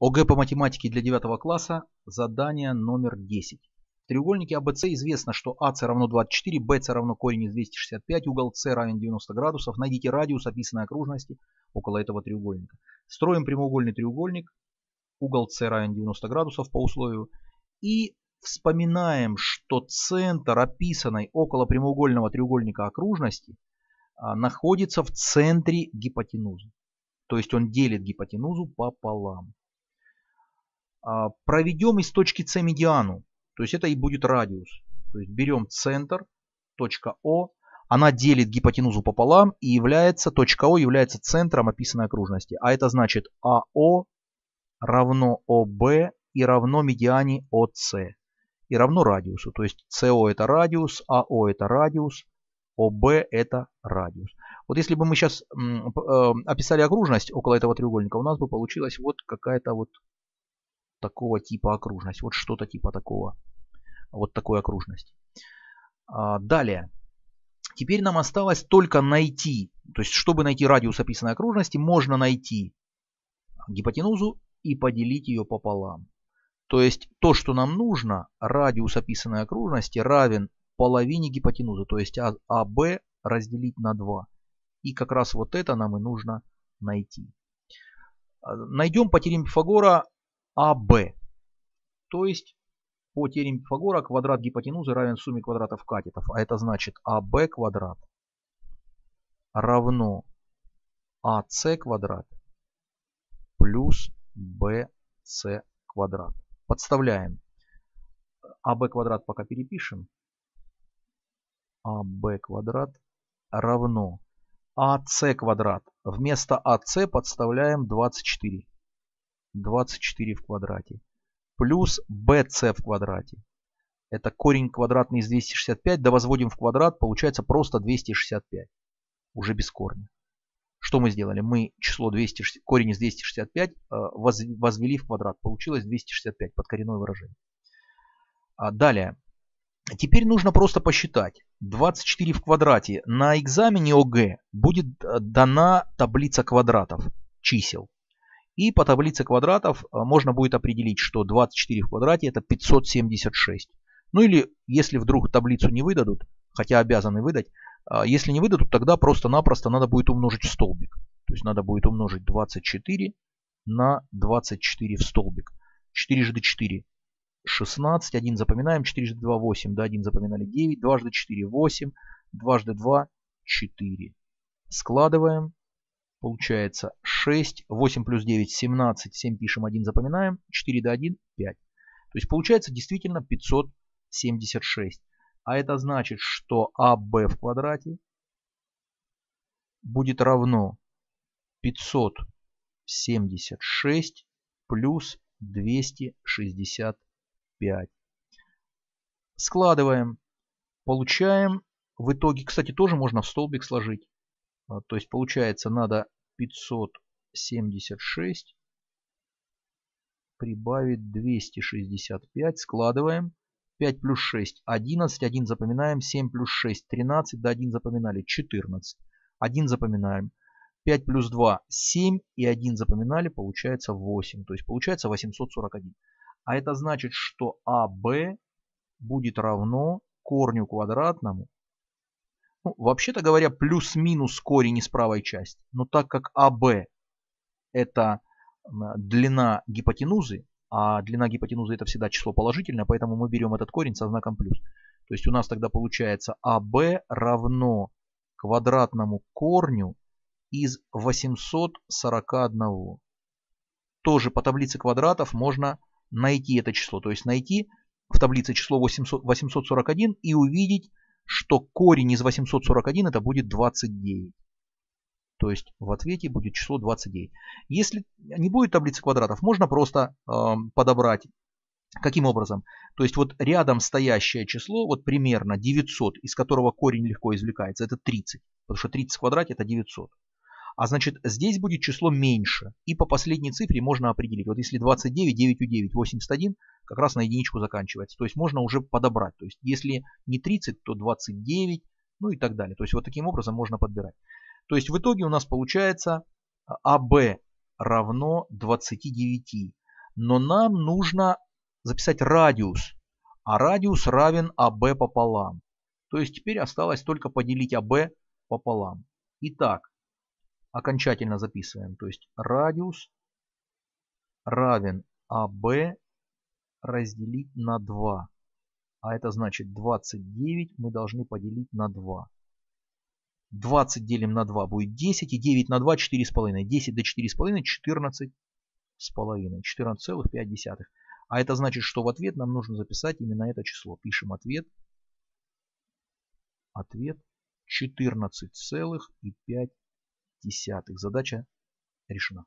ОГЭ по математике для 9 класса, задание номер 10. В треугольнике АБЦ известно, что АС равно 24, БС равно корень из 265, угол С равен 90 градусов. Найдите радиус описанной окружности около этого треугольника. Строим прямоугольный треугольник, угол С равен 90 градусов по условию. И вспоминаем, что центр описанной около прямоугольного треугольника окружности а, находится в центре гипотенузы. То есть он делит гипотенузу пополам. А, проведем из точки С медиану. То есть это и будет радиус. То есть берем центр, точка О. Она делит гипотенузу пополам и является, точка О является центром описанной окружности. А это значит АО равно ОБ и равно медиане ОС. И равно радиусу. То есть СО это радиус, АО это радиус, ОБ это радиус. Вот если бы мы сейчас э, описали окружность около этого треугольника, у нас бы получилась вот какая-то вот такого типа окружность. Вот что-то типа такого. Вот такой окружности. А, далее. Теперь нам осталось только найти, то есть чтобы найти радиус описанной окружности, можно найти гипотенузу и поделить ее пополам. То есть то, что нам нужно, радиус описанной окружности равен половине гипотенузы, то есть АБ а разделить на 2. И как раз вот это нам и нужно найти. А, найдем по теореме Пифагора АБ. То есть по теореме Пифагора квадрат гипотенузы равен сумме квадратов катетов. А это значит АБ квадрат равно АС квадрат плюс БС квадрат. Подставляем. АБ квадрат пока перепишем. АБ квадрат равно АС квадрат. Вместо АС подставляем 24. 24 в квадрате. Плюс bc в квадрате. Это корень квадратный из 265. Да возводим в квадрат. Получается просто 265. Уже без корня. Что мы сделали? Мы число 200, корень из 265 э, возвели в квадрат. Получилось 265 под коренное выражение. А далее. Теперь нужно просто посчитать. 24 в квадрате. На экзамене ОГЭ будет э, дана таблица квадратов, чисел. И по таблице квадратов э, можно будет определить, что 24 в квадрате это 576. Ну или если вдруг таблицу не выдадут, хотя обязаны выдать, э, если не выдадут, тогда просто-напросто надо будет умножить столбик. То есть надо будет умножить 24 на 24 в столбик. 4 жды 4 16, 1 запоминаем, 4 жды 2 8, да 1 запоминали 9, 2 жды 4 8, 2 жды 2 4. Складываем Получается 6, 8 плюс 9, 17, 7 пишем, 1 запоминаем, 4 до 1, 5. То есть получается действительно 576. А это значит, что АБ в квадрате будет равно 576 плюс 265. Складываем. Получаем в итоге, кстати, тоже можно в столбик сложить. А, то есть получается надо 576 прибавить 265. Складываем. 5 плюс 6 11. 1 запоминаем. 7 плюс 6 13. Да 1 запоминали 14. 1 запоминаем. 5 плюс 2 7 и 1 запоминали. Получается 8. То есть получается 841. А это значит, что АБ будет равно корню квадратному ну, вообще-то говоря, плюс-минус корень из правой части. Но так как АБ это длина гипотенузы, а длина гипотенузы это всегда число положительное, поэтому мы берем этот корень со знаком плюс. То есть у нас тогда получается АБ равно квадратному корню из 841. Тоже по таблице квадратов можно найти это число. То есть найти в таблице число 800, 841 и увидеть что корень из 841 это будет 29. То есть в ответе будет число 29. Если не будет таблицы квадратов, можно просто э, подобрать. Каким образом? То есть вот рядом стоящее число, вот примерно 900, из которого корень легко извлекается, это 30. Потому что 30 в квадрате это 900. А значит здесь будет число меньше. И по последней цифре можно определить. Вот если 29, 9 у 9, 81, как раз на единичку заканчивается. То есть можно уже подобрать. То есть если не 30, то 29, ну и так далее. То есть вот таким образом можно подбирать. То есть в итоге у нас получается АБ равно 29. Но нам нужно записать радиус. А радиус равен АБ пополам. То есть теперь осталось только поделить АБ пополам. Итак, окончательно записываем. То есть радиус равен АБ разделить на 2. А это значит 29 мы должны поделить на 2. 20 делим на 2 будет 10 и 9 на 2 4,5. 10 до 4,5 14 с половиной. 14,5. А это значит, что в ответ нам нужно записать именно это число. Пишем ответ. Ответ 14,5. Задача решена.